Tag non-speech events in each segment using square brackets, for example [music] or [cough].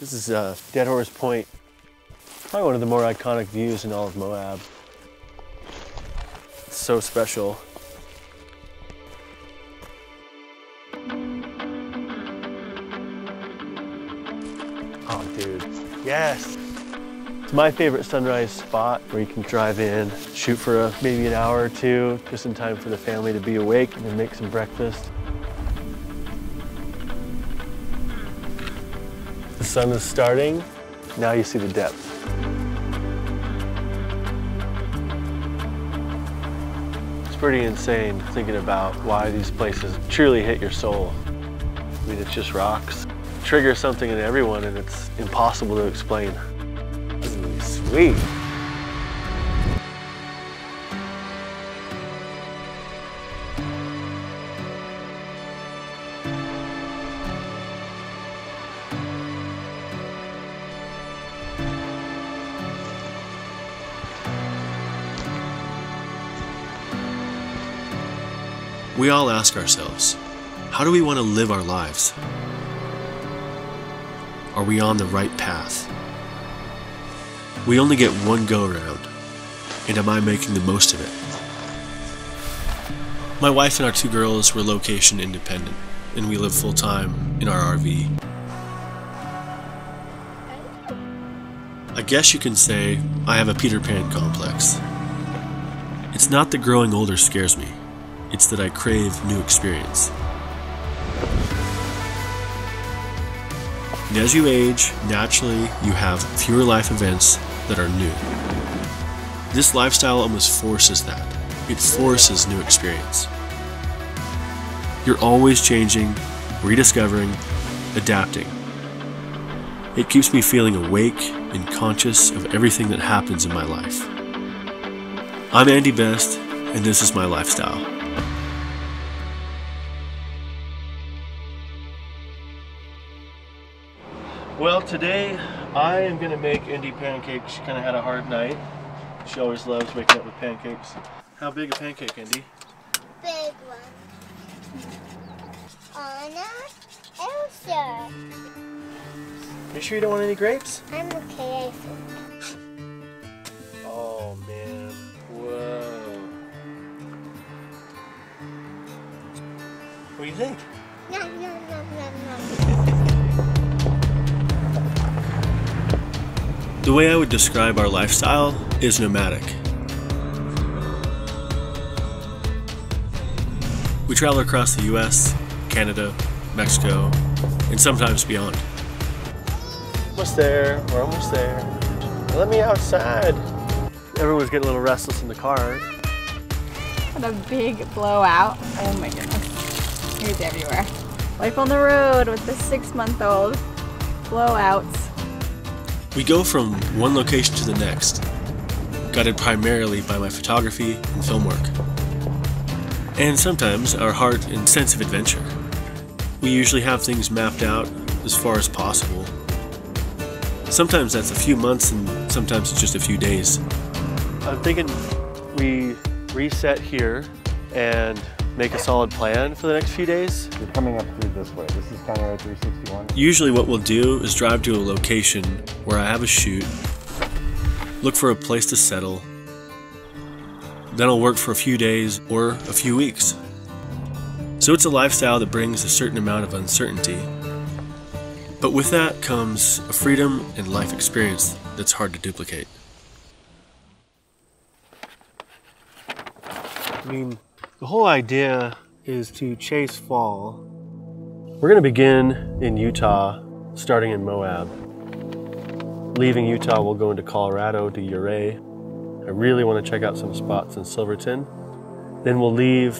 This is uh, Dead Horse Point. Probably one of the more iconic views in all of Moab. It's so special. Oh, dude. Yes. It's my favorite sunrise spot where you can drive in, shoot for a, maybe an hour or two, just in time for the family to be awake and make some breakfast. Sun is starting. Now you see the depth. It's pretty insane thinking about why these places truly hit your soul. I mean, it's just rocks. Trigger something in everyone and it's impossible to explain. Sweet. We all ask ourselves, how do we want to live our lives? Are we on the right path? We only get one go around, and am I making the most of it? My wife and our two girls were location independent, and we live full time in our RV. I guess you can say I have a Peter Pan complex. It's not that growing older scares me, it's that I crave new experience. And as you age, naturally, you have fewer life events that are new. This lifestyle almost forces that. It forces new experience. You're always changing, rediscovering, adapting. It keeps me feeling awake and conscious of everything that happens in my life. I'm Andy Best, and this is my lifestyle. Today I am gonna make Indy pancakes. She kind of had a hard night. She always loves waking up with pancakes. How big a pancake, Indy? big one. Anna, Elsa. You sure you don't want any grapes? I'm okay, I think. Oh man, whoa. What do you think? No, no, no, no, no. The way I would describe our lifestyle is nomadic. We travel across the US, Canada, Mexico, and sometimes beyond. Almost there. We're almost there. Let me outside. Everyone's getting a little restless in the car. What a big blowout. Oh my goodness. Here's everywhere. Life on the road with the six month old. Blowouts. We go from one location to the next, guided primarily by my photography and film work. And sometimes our heart and sense of adventure. We usually have things mapped out as far as possible. Sometimes that's a few months and sometimes it's just a few days. I'm thinking we reset here and make a solid plan for the next few days. You're coming up through this way. This is County Road 361. Usually, what we'll do is drive to a location where I have a shoot, look for a place to settle, then I'll work for a few days or a few weeks. So it's a lifestyle that brings a certain amount of uncertainty. But with that comes a freedom and life experience that's hard to duplicate. I mean, the whole idea is to chase fall. We're going to begin in Utah, starting in Moab. Leaving Utah, we'll go into Colorado to Ouray. I really want to check out some spots in Silverton. Then we'll leave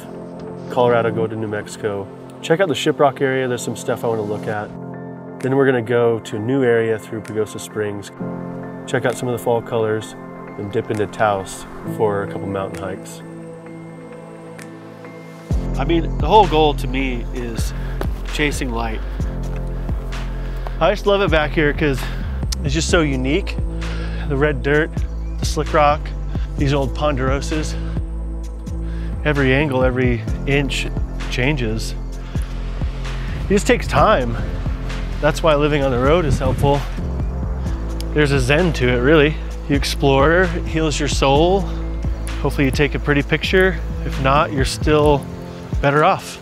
Colorado, go to New Mexico, check out the Shiprock area. There's some stuff I want to look at. Then we're going to go to a new area through Pagosa Springs, check out some of the fall colors, and dip into Taos for a couple mountain hikes. I mean, the whole goal to me is chasing light. I just love it back here because it's just so unique. The red dirt, the slick rock, these old ponderosas. Every angle, every inch changes. It just takes time. that's why living on the road is helpful. There's a zen to it, really. You explore, it heals your soul. Hopefully, you take a pretty picture. If not, you're still better off.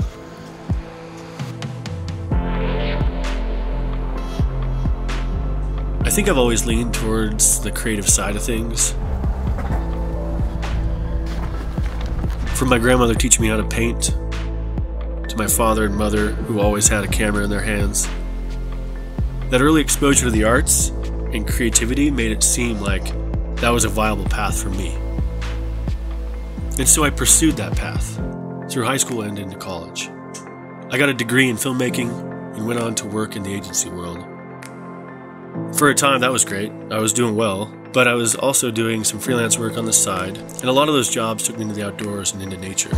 I think I've always leaned towards the creative side of things. From my grandmother teaching me how to paint, to my father and mother who always had a camera in their hands. That early exposure to the arts and creativity made it seem like that was a viable path for me. And so I pursued that path through high school and into college. I got a degree in filmmaking and went on to work in the agency world. For a time, that was great. I was doing well, but I was also doing some freelance work on the side, and a lot of those jobs took me into the outdoors and into nature.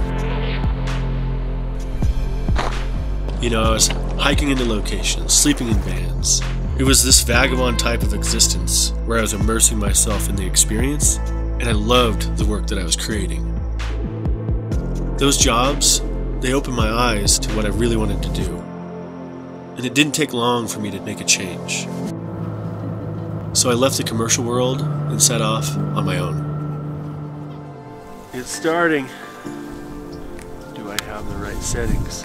You know, I was hiking into locations, sleeping in vans. It was this vagabond type of existence where I was immersing myself in the experience, and I loved the work that I was creating. Those jobs, they opened my eyes to what I really wanted to do. And it didn't take long for me to make a change. So I left the commercial world and set off on my own. It's starting. Do I have the right settings?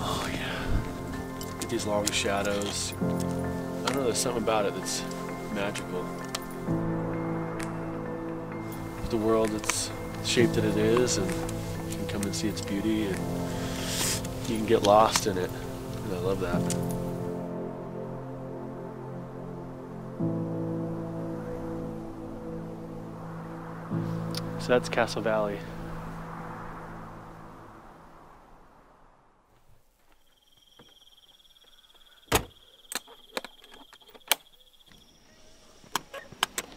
Oh yeah. Get these long shadows. I don't know, there's something about it that's magical. The world it's shaped that it is and you can come and see its beauty and you can get lost in it. And I love that. So that's Castle Valley.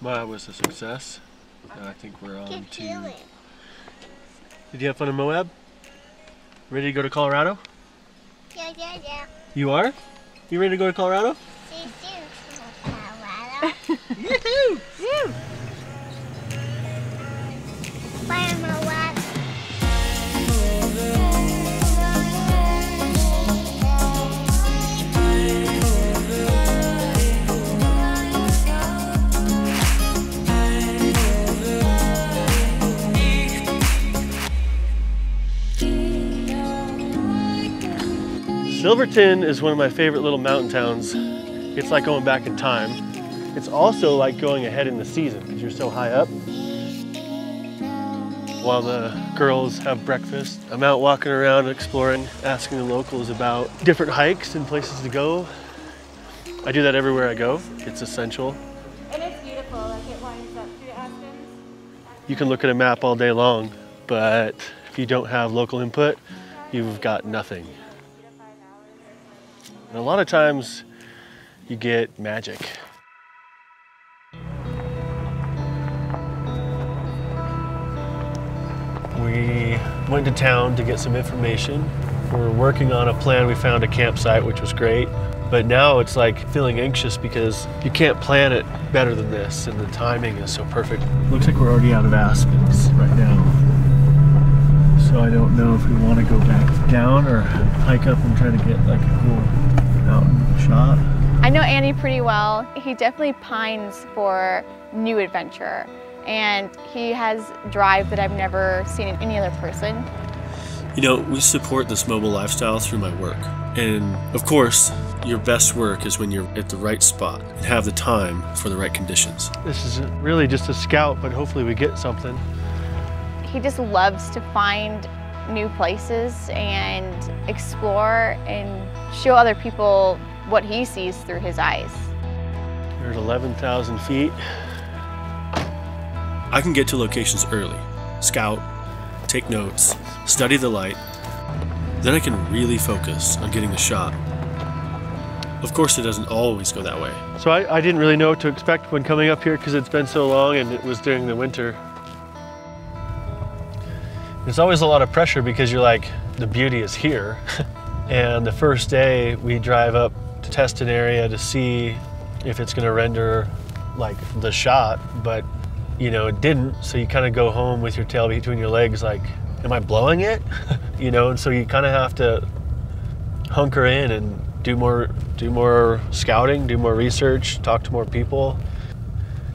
Moab was a success. And I think we're on to. Did you have fun in Moab? Ready to go to Colorado? Yeah, yeah, yeah. You are? You ready to go to Colorado? See you, [laughs] Colorado. Yoo-hoo! Bye, Moab. Silverton is one of my favorite little mountain towns. It's like going back in time. It's also like going ahead in the season because you're so high up. While the girls have breakfast, I'm out walking around exploring, asking the locals about different hikes and places to go. I do that everywhere I go. It's essential. And it's beautiful, like it winds up through Aspens. You can look at a map all day long, but if you don't have local input, you've got nothing. And a lot of times you get magic. We went to town to get some information. We're working on a plan. We found a campsite, which was great. But now it's like feeling anxious because you can't plan it better than this, and the timing is so perfect. Looks like we're already out of Aspens right now. So I don't know if we want to go back down or hike up and try to get like a cool mountain shot. I know Andy pretty well. He definitely pines for new adventure. And he has drive that I've never seen in any other person. You know, we support this mobile lifestyle through my work. And of course, your best work is when you're at the right spot and have the time for the right conditions. This is really just a scout, but hopefully we get something. He just loves to find new places and explore and show other people what he sees through his eyes. We're at 11,000 feet. I can get to locations early, scout, take notes, study the light. Then I can really focus on getting the shot. Of course, it doesn't always go that way. So I, I didn't really know what to expect when coming up here because it's been so long and it was during the winter. There's always a lot of pressure because you're like, the beauty is here. [laughs] and the first day we drive up to test an area to see if it's gonna render like the shot, but you know, it didn't. So you kind of go home with your tail between your legs like, am I blowing it? [laughs] you know, and so you kind of have to hunker in and do more do more scouting, do more research, talk to more people.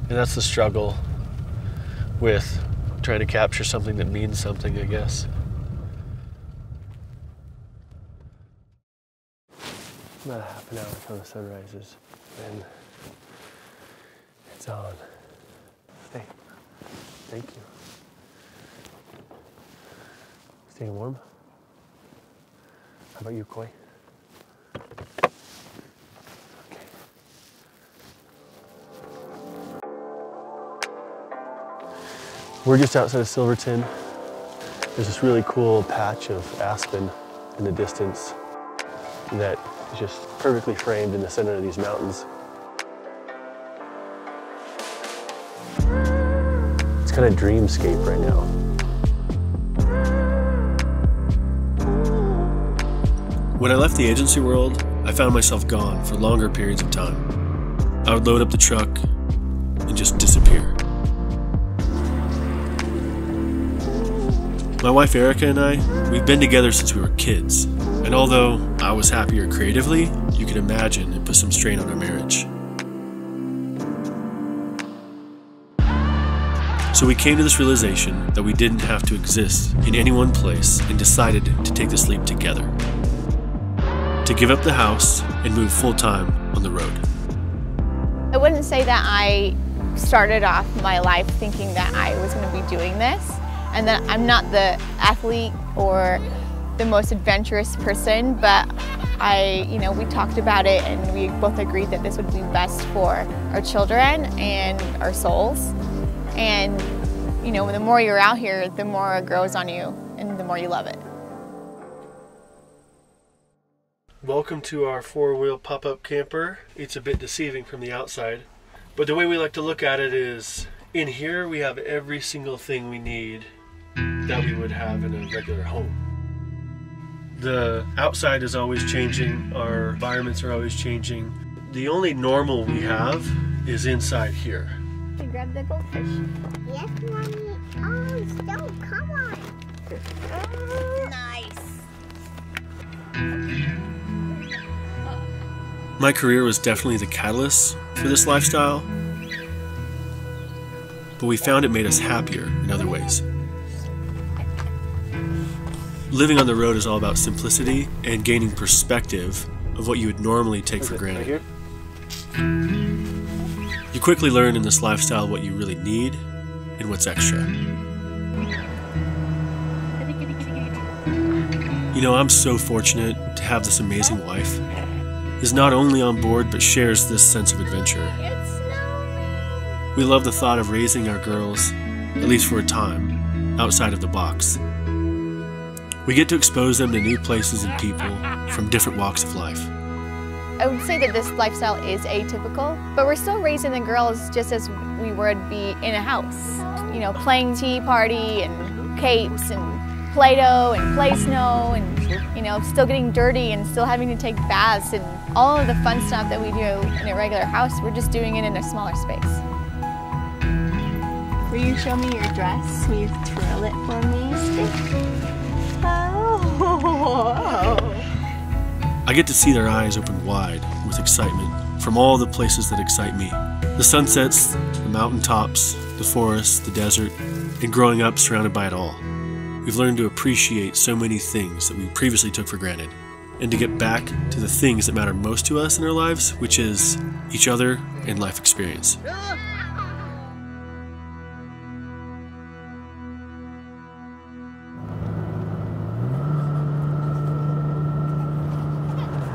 And that's the struggle with trying to capture something that means something, I guess. About a half an hour until the sun rises, and it's on. Stay. Thank you. Staying warm? How about you, Koi? We're just outside of Silverton. There's this really cool patch of aspen in the distance that is just perfectly framed in the center of these mountains. It's kind of dreamscape right now. When I left the agency world, I found myself gone for longer periods of time. I would load up the truck and just disappear. My wife Erica and I, we've been together since we were kids, and although I was happier creatively, you can imagine it put some strain on our marriage. So we came to this realization that we didn't have to exist in any one place and decided to take this leap together. To give up the house and move full time on the road. I wouldn't say that I started off my life thinking that I was going to be doing this and that I'm not the athlete or the most adventurous person, but I, you know, we talked about it and we both agreed that this would be best for our children and our souls. And, you know, the more you're out here, the more it grows on you and the more you love it. Welcome to our four-wheel pop-up camper. It's a bit deceiving from the outside, but the way we like to look at it is in here we have every single thing we need that we would have in a regular home. The outside is always changing, our environments are always changing. The only normal we have is inside here. I grab the goldfish. Yes, mommy. Oh, stone, come on. Nice. My career was definitely the catalyst for this lifestyle, but we found it made us happier in other ways. Living on the road is all about simplicity and gaining perspective of what you would normally take for Is right granted. here? You quickly learn in this lifestyle what you really need and what's extra. You know, I'm so fortunate to have this amazing wife. Is not only on board but shares this sense of adventure. We love the thought of raising our girls, at least for a time, outside of the box. We get to expose them to new places and people from different walks of life. I would say that this lifestyle is atypical, but we're still raising the girls just as we would be in a house. You know, playing tea party and capes and Play-Doh and play snow and, you know, still getting dirty and still having to take baths and all of the fun stuff that we do in a regular house, we're just doing it in a smaller space. Will you show me your dress? Will you twirl it for me? I get to see their eyes open wide with excitement from all the places that excite me. The sunsets, the mountaintops, the forests, the desert, and growing up surrounded by it all. We've learned to appreciate so many things that we previously took for granted, and to get back to the things that matter most to us in our lives, which is each other and life experience.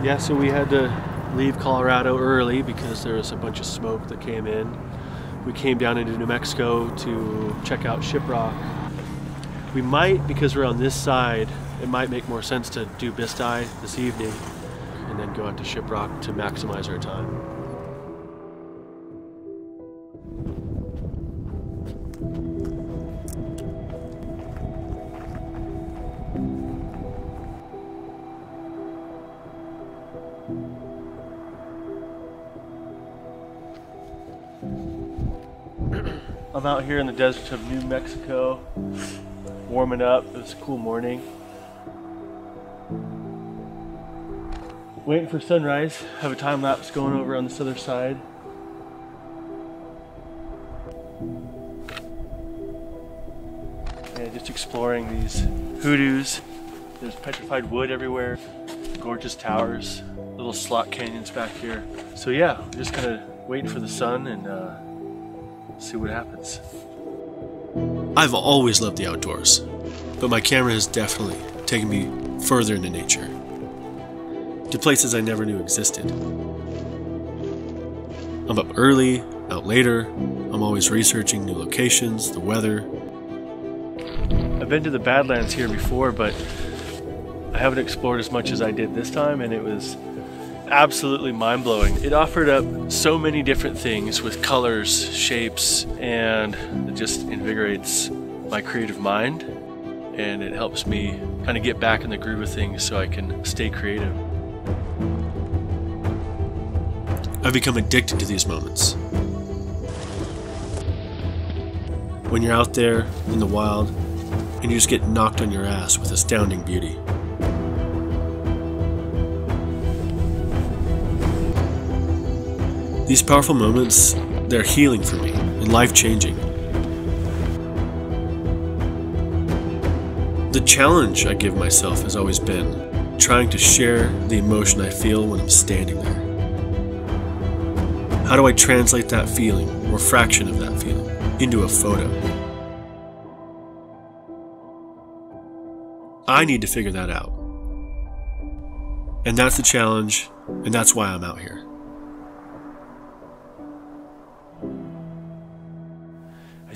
Yeah, so we had to leave Colorado early because there was a bunch of smoke that came in. We came down into New Mexico to check out Shiprock. We might, because we're on this side, it might make more sense to do Bisti this evening and then go out to Shiprock to maximize our time. I'm out here in the desert of New Mexico, warming up. It was a cool morning. waiting for sunrise. Have a time lapse going over on this other side. And just exploring these hoodoos. There's petrified wood everywhere, gorgeous towers, little slot canyons back here. So yeah, just kind of waiting for the sun and uh, see what happens. I've always loved the outdoors, but my camera has definitely taken me further into nature, to places I never knew existed. I'm up early, out later, I'm always researching new locations, the weather. I've been to the Badlands here before, but I haven't explored as much as I did this time, and it was absolutely mind blowing. It offered up so many different things with colors, shapes, and it just invigorates my creative mind and it helps me kind of get back in the groove of things so I can stay creative. I've become addicted to these moments. When you're out there in the wild and you just get knocked on your ass with astounding beauty. These powerful moments, they're healing for me and life changing. The challenge I give myself has always been trying to share the emotion I feel when I'm standing there. How do I translate that feeling, or fraction of that feeling, into a photo? I need to figure that out. And that's the challenge, and that's why I'm out here.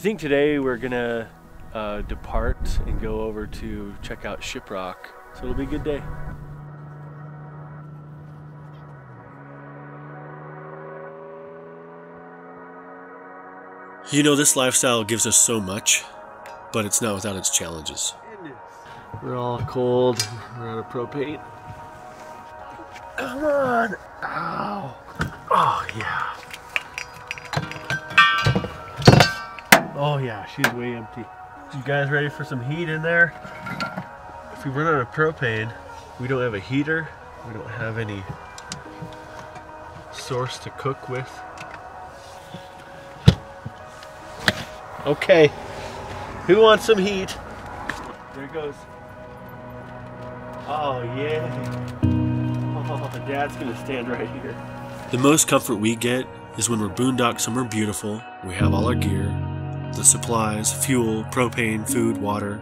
Think today we're gonna uh, depart and go over to check out Shiprock. So it'll be a good day. You know, this lifestyle gives us so much, but it's not without its challenges. We're all cold. We're out of propane. Come on. Ow. Oh, yeah. Oh, yeah. She's way empty. You guys ready for some heat in there? If we run out of propane, we don't have a heater. We don't have any source to cook with. Okay. Who wants some heat? There it goes. Oh, yeah. Oh, Dad's gonna stand right here. The most comfort we get is when we're boondocked somewhere beautiful, we have all our gear, the supplies, fuel, propane, food, water,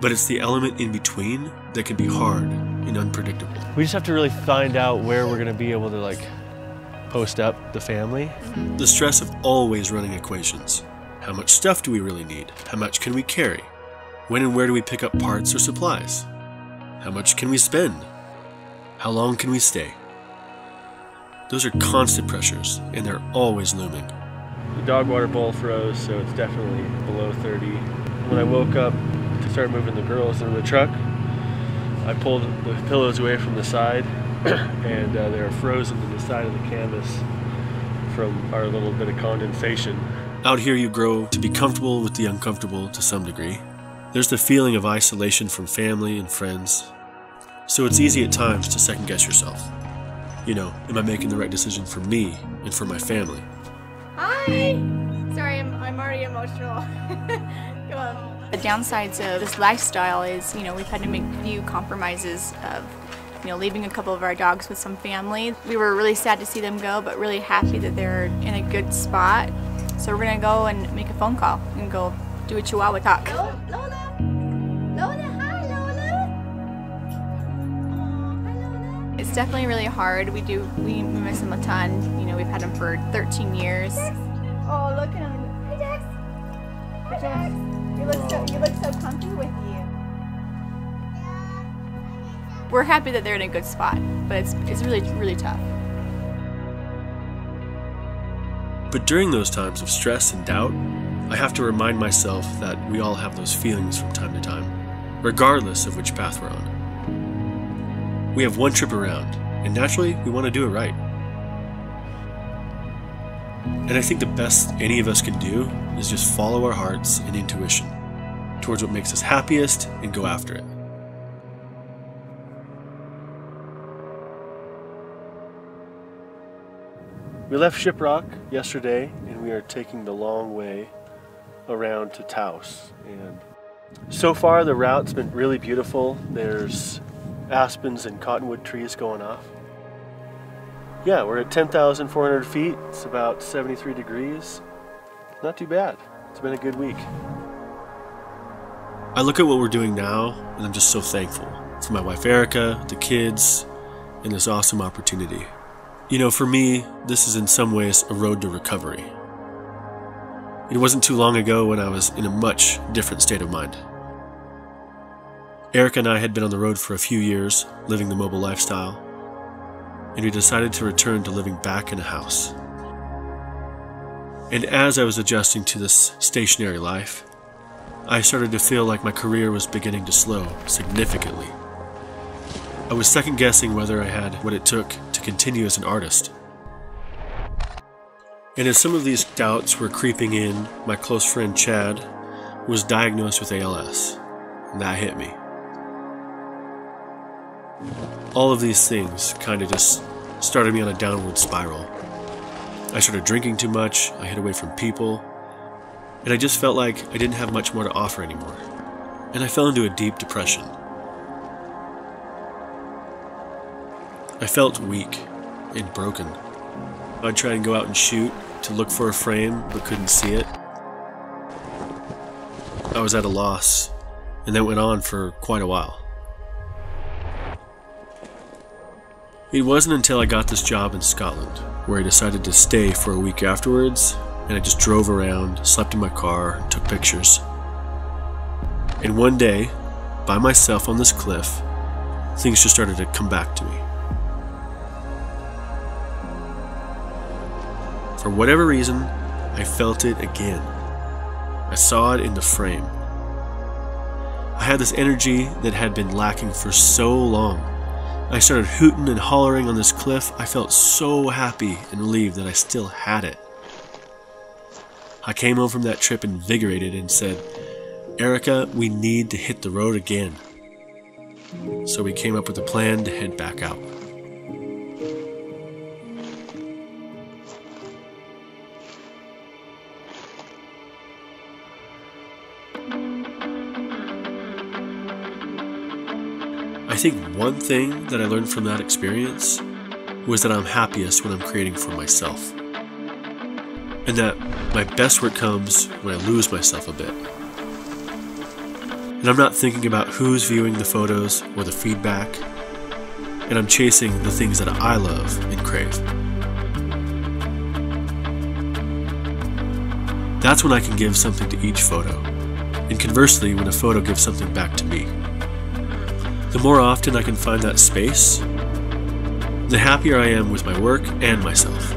but it's the element in between that can be hard and unpredictable. We just have to really find out where we're gonna be able to like post up the family. Mm-hmm. The stress of always running equations. How much stuff do we really need? How much can we carry? When and where do we pick up parts or supplies? How much can we spend? How long can we stay? Those are constant pressures, and they're always looming. The dog water bowl froze, so it's definitely below 30. When I woke up to start moving the girls into the truck, I pulled the pillows away from the side, [clears throat] and uh, they're frozen to the side of the canvas from our little bit of condensation. Out here, you grow to be comfortable with the uncomfortable to some degree. There's the feeling of isolation from family and friends, so it's easy at times to second guess yourself. You know, am I making the right decision for me and for my family? Hi! Sorry, I'm, I'm already emotional. [laughs] Go on. The downsides of this lifestyle is, you know, we've had to make a few compromises of, you know, leaving a couple of our dogs with some family. We were really sad to see them go, but really happy that they're in a good spot. So we're gonna go and make a phone call and go do a Chihuahua talk. Definitely really hard. We do, we miss them a ton. You know, we've had them for 13 years. Oh, look at him. Hi, Dex. Hi, Jax. You look so, you look so comfy with you. We're happy that they're in a good spot, but it's, it's really, really tough. But during those times of stress and doubt, I have to remind myself that we all have those feelings from time to time, regardless of which path we're on. We have one trip around, and naturally, we want to do it right. And I think the best any of us can do is just follow our hearts and intuition towards what makes us happiest and go after it. We left Shiprock yesterday and we are taking the long way around to Taos. And so far the route's been really beautiful. There's aspens and cottonwood trees going off. Yeah, we're at 10,400 feet. It's about 73 degrees. Not too bad. It's been a good week. I look at what we're doing now, and I'm just so thankful for my wife Erica, the kids, and this awesome opportunity. You know, for me, this is in some ways a road to recovery. It wasn't too long ago when I was in a much different state of mind. Erica and I had been on the road for a few years, living the mobile lifestyle, and we decided to return to living back in a house. And as I was adjusting to this stationary life, I started to feel like my career was beginning to slow significantly. I was second guessing whether I had what it took to continue as an artist. And as some of these doubts were creeping in, my close friend Chad was diagnosed with ALS. And that hit me. All of these things kind of just started me on a downward spiral. I started drinking too much, I hid away from people, and I just felt like I didn't have much more to offer anymore. And I fell into a deep depression. I felt weak and broken. I'd try and go out and shoot to look for a frame but couldn't see it. I was at a loss, and that went on for quite a while. It wasn't until I got this job in Scotland where I decided to stay for a week afterwards, and I just drove around, slept in my car, took pictures. And one day, by myself on this cliff, things just started to come back to me. For whatever reason, I felt it again. I saw it in the frame. I had this energy that had been lacking for so long. I started hooting and hollering on this cliff. I felt so happy and relieved that I still had it. I came home from that trip invigorated and said, Erica, we need to hit the road again. So we came up with a plan to head back out. I think one thing that I learned from that experience was that I'm happiest when I'm creating for myself. And that my best work comes when I lose myself a bit. And I'm not thinking about who's viewing the photos or the feedback, and I'm chasing the things that I love and crave. That's when I can give something to each photo, and conversely, when a photo gives something back to me. The more often I can find that space, the happier I am with my work and myself.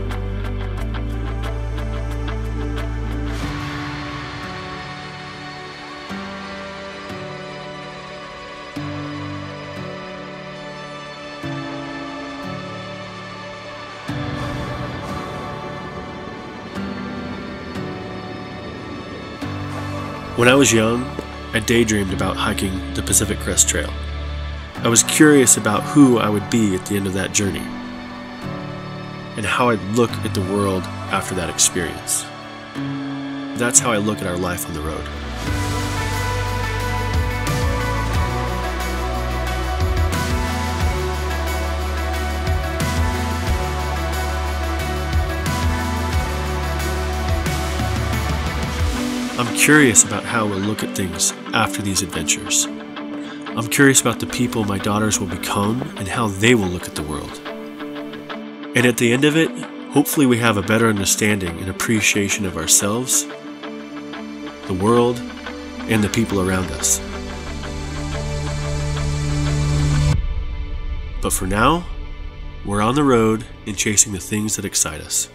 When I was young, I daydreamed about hiking the Pacific Crest Trail. I was curious about who I would be at the end of that journey and how I'd look at the world after that experience. That's how I look at our life on the road. I'm curious about how we'll look at things after these adventures. I'm curious about the people my daughters will become and how they will look at the world. And at the end of it, hopefully we have a better understanding and appreciation of ourselves, the world, and the people around us. But for now, we're on the road and chasing the things that excite us.